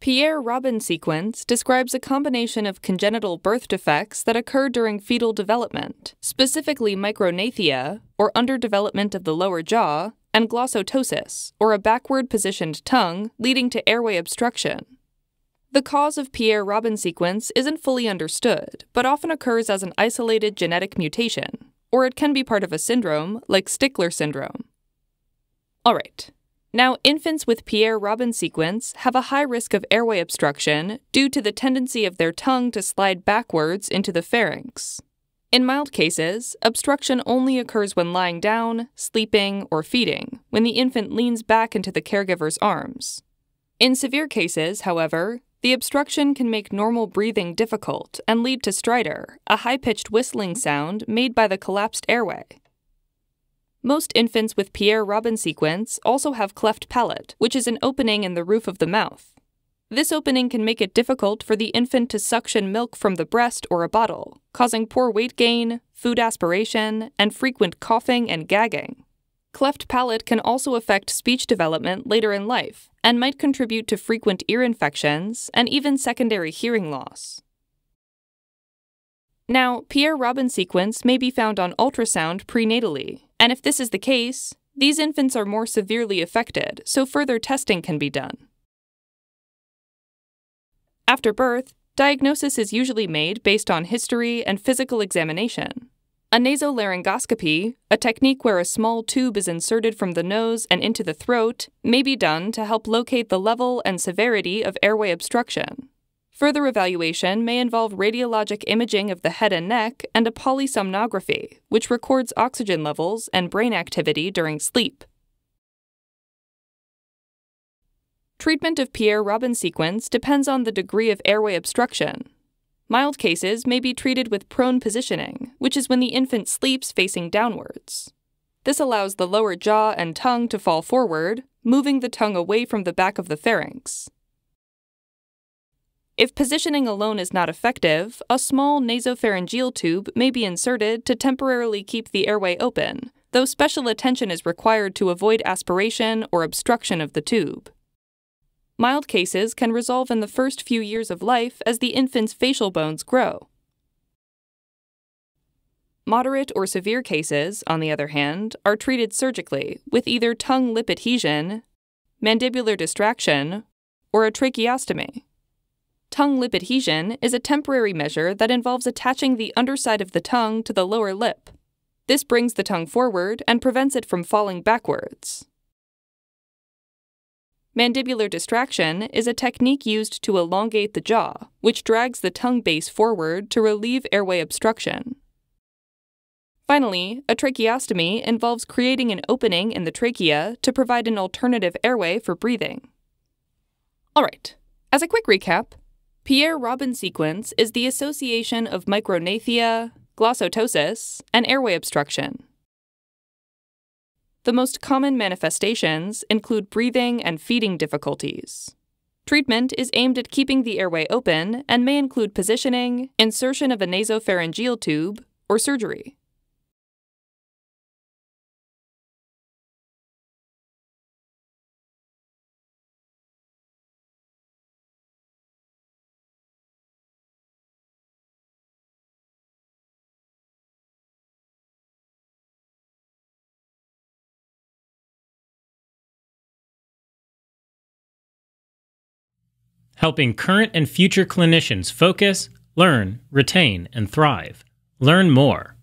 Pierre-Robin sequence describes a combination of congenital birth defects that occur during fetal development, specifically micrognathia, or underdevelopment of the lower jaw, and glossoptosis, or a backward positioned tongue leading to airway obstruction. The cause of Pierre-Robin sequence isn't fully understood, but often occurs as an isolated genetic mutation, or it can be part of a syndrome like Stickler syndrome. Alright, now, infants with Pierre Robin sequence have a high risk of airway obstruction due to the tendency of their tongue to slide backwards into the pharynx. In mild cases, obstruction only occurs when lying down, sleeping, or feeding, when the infant leans back into the caregiver's arms. In severe cases, however, the obstruction can make normal breathing difficult and lead to stridor, a high pitched whistling sound made by the collapsed airway. Most infants with Pierre Robin sequence also have cleft palate, which is an opening in the roof of the mouth. This opening can make it difficult for the infant to suction milk from the breast or a bottle, causing poor weight gain, food aspiration, and frequent coughing and gagging. Cleft palate can also affect speech development later in life and might contribute to frequent ear infections and even secondary hearing loss. Now, Pierre Robin sequence may be found on ultrasound prenatally, and if this is the case, these infants are more severely affected, so further testing can be done. After birth, diagnosis is usually made based on history and physical examination. A nasolaryngoscopy, a technique where a small tube is inserted from the nose and into the throat, may be done to help locate the level and severity of airway obstruction. Further evaluation may involve radiologic imaging of the head and neck and a polysomnography, which records oxygen levels and brain activity during sleep. Treatment of Pierre Robin sequence depends on the degree of airway obstruction. Mild cases may be treated with prone positioning, which is when the infant sleeps facing downwards. This allows the lower jaw and tongue to fall forward, moving the tongue away from the back of the pharynx. If positioning alone is not effective, a small nasopharyngeal tube may be inserted to temporarily keep the airway open, though special attention is required to avoid aspiration or obstruction of the tube. Mild cases can resolve in the first few years of life as the infant's facial bones grow. Moderate or severe cases, on the other hand, are treated surgically with either tongue lip adhesion, mandibular distraction, or a tracheostomy. Tongue lip adhesion is a temporary measure that involves attaching the underside of the tongue to the lower lip. This brings the tongue forward and prevents it from falling backwards. Mandibular distraction is a technique used to elongate the jaw, which drags the tongue base forward to relieve airway obstruction. Finally, a tracheostomy involves creating an opening in the trachea to provide an alternative airway for breathing. Alright, as a quick recap, Pierre Robin sequence is the association of micrognathia, glossoptosis, and airway obstruction. The most common manifestations include breathing and feeding difficulties. Treatment is aimed at keeping the airway open and may include positioning, insertion of a nasopharyngeal tube, or surgery. Helping current and future clinicians focus, learn, retain, and thrive. Learn more